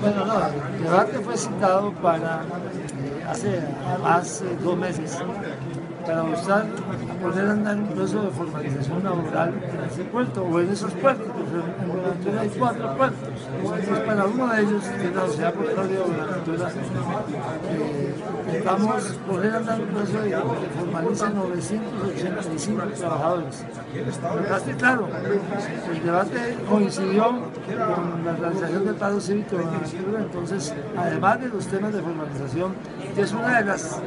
Bueno, no, debate fue citado para eh, hace dos meses para buscar poner a andar un proceso de formalización laboral en ese puerto o en esos puertos, porque en Buenaventura hay cuatro puertos. Entonces, para uno de ellos, que es la Sociedad Portuaria de Buenaventura, eh, intentamos poner a andar un proceso de que formalice 985 trabajadores. Claro, el debate coincidió con la realización del paro cívico de Buenaventura, entonces, además de los temas de formalización, que es una de las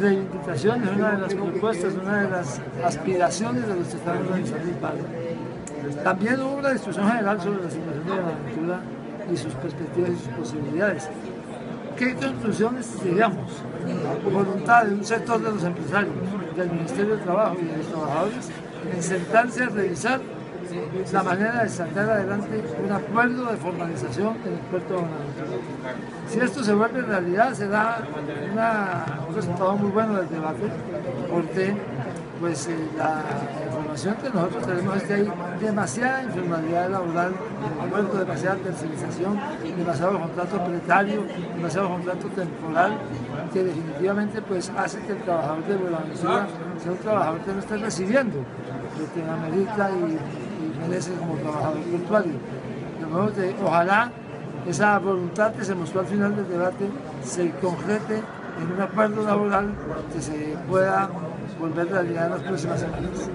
reivindicaciones, una de las propuestas, una de las aspiraciones de los que están organizando el paro. También hubo una discusión general sobre la situación de Buenaventura y sus perspectivas y sus posibilidades. ¿Qué conclusiones llegamos? Voluntad de un sector de los empresarios, del Ministerio de Trabajo y de los trabajadores en sentarse a revisar la manera de sacar adelante un acuerdo de formalización en el puerto de. Si esto se vuelve realidad, será un resultado muy bueno del debate, porque pues, eh, la información que nosotros tenemos es que hay demasiada informalidad laboral demasiada tercerización, demasiado contrato precario, demasiado contrato temporal, que definitivamente pues, hace que el trabajador de Buenaventura sea un trabajador que no esté recibiendo lo que amerita y, merece como trabajador virtuario. Que ojalá esa voluntad que se mostró al final del debate se concrete en un acuerdo laboral que se pueda volver realidad en las próximas semanas.